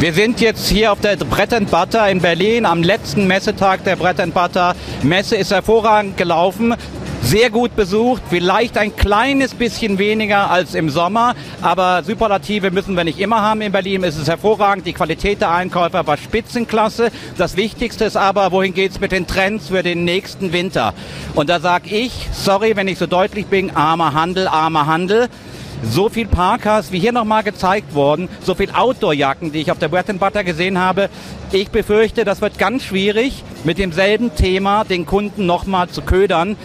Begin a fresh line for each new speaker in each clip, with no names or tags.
Wir sind jetzt hier auf der Bread and Butter in Berlin am letzten Messetag der Bread and Butter. Messe ist hervorragend gelaufen sehr gut besucht, vielleicht ein kleines bisschen weniger als im Sommer, aber Superlative müssen wir nicht immer haben in Berlin. Es ist hervorragend, die Qualität der Einkäufer war Spitzenklasse. Das Wichtigste ist aber, wohin geht es mit den Trends für den nächsten Winter? Und da sage ich, sorry, wenn ich so deutlich bin, armer Handel, armer Handel so viel Parkas, wie hier nochmal gezeigt worden, so viel Outdoor-Jacken, die ich auf der Bread Butter gesehen habe. Ich befürchte, das wird ganz schwierig, mit demselben Thema den Kunden nochmal zu ködern.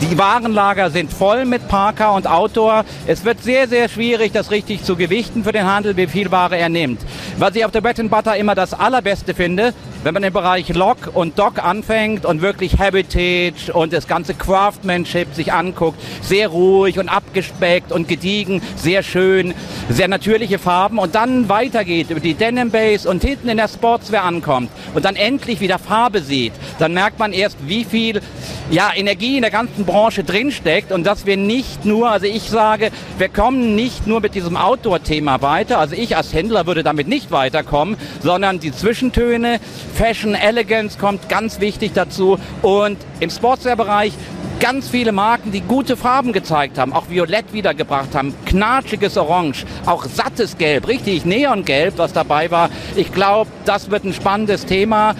Die Warenlager sind voll mit Parker und Outdoor. Es wird sehr, sehr schwierig, das richtig zu gewichten für den Handel, wie viel Ware er nimmt. Was ich auf der Bread Butter immer das Allerbeste finde, wenn man im Bereich Lock und Dock anfängt und wirklich Heritage und das ganze Craftsmanship sich anguckt, sehr ruhig und abgespeckt und gediegen, sehr schön, sehr natürliche Farben und dann weitergeht über die Denim Base und hinten in der Sportswear ankommt und dann endlich wieder Farbe sieht, dann merkt man erst, wie viel ja, Energie in der ganzen Branche drinsteckt und dass wir nicht nur, also ich sage, wir kommen nicht nur mit diesem Outdoor-Thema weiter, also ich als Händler würde damit nicht weiterkommen, sondern die Zwischentöne, Fashion, Elegance kommt ganz wichtig dazu. Und im Sportswear-Bereich ganz viele Marken, die gute Farben gezeigt haben, auch Violett wiedergebracht haben, knatschiges Orange, auch sattes Gelb, richtig Neongelb, was dabei war. Ich glaube, das wird ein spannendes Thema.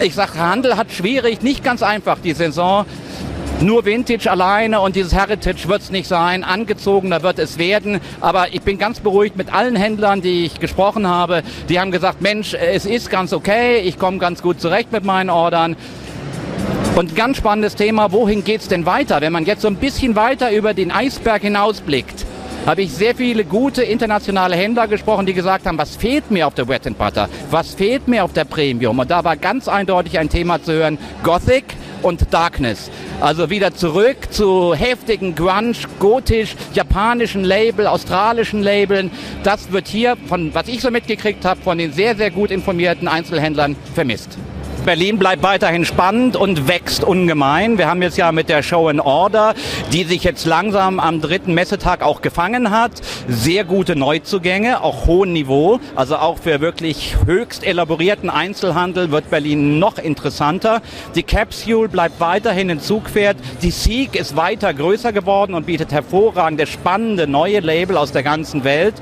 Ich sage, Handel hat schwierig, nicht ganz einfach die Saison. Nur Vintage alleine und dieses Heritage wird es nicht sein. Angezogener wird es werden. Aber ich bin ganz beruhigt mit allen Händlern, die ich gesprochen habe. Die haben gesagt, Mensch, es ist ganz okay. Ich komme ganz gut zurecht mit meinen Ordern. Und ganz spannendes Thema, wohin geht es denn weiter? Wenn man jetzt so ein bisschen weiter über den Eisberg hinausblickt, habe ich sehr viele gute internationale Händler gesprochen, die gesagt haben, was fehlt mir auf der Wet Butter? Was fehlt mir auf der Premium? Und da war ganz eindeutig ein Thema zu hören, Gothic und Darkness. Also wieder zurück zu heftigen Grunge, gotisch, japanischen Label, australischen Labeln. Das wird hier, von was ich so mitgekriegt habe, von den sehr, sehr gut informierten Einzelhändlern vermisst. Berlin bleibt weiterhin spannend und wächst ungemein. Wir haben jetzt ja mit der Show in Order, die sich jetzt langsam am dritten Messetag auch gefangen hat, sehr gute Neuzugänge, auch hohen Niveau. Also auch für wirklich höchst elaborierten Einzelhandel wird Berlin noch interessanter. Die Capsule bleibt weiterhin in Zugpferd. Die Sieg ist weiter größer geworden und bietet hervorragende, spannende neue Label aus der ganzen Welt.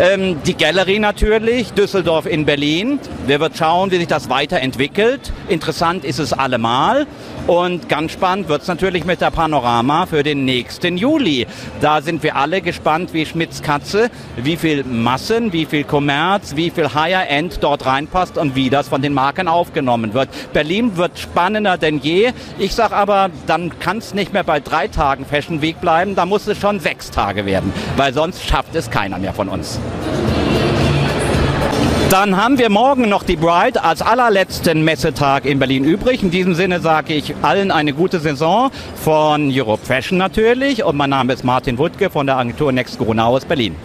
Ähm, die Gallery natürlich, Düsseldorf in Berlin. Wir wird schauen, wie sich das weiterentwickelt. Interessant ist es allemal. Und ganz spannend wird es natürlich mit der Panorama für den nächsten Juli. Da sind wir alle gespannt wie Schmitz Katze, wie viel Massen, wie viel Kommerz, wie viel Higher End dort reinpasst und wie das von den Marken aufgenommen wird. Berlin wird spannender denn je. Ich sage aber, dann kann es nicht mehr bei drei Tagen Fashion Week bleiben, da muss es schon sechs Tage werden, weil sonst schafft es keiner mehr von uns. Dann haben wir morgen noch die Bride als allerletzten Messetag in Berlin übrig. In diesem Sinne sage ich allen eine gute Saison von Europe Fashion natürlich. Und mein Name ist Martin Wuttke von der Agentur Next Corona aus Berlin.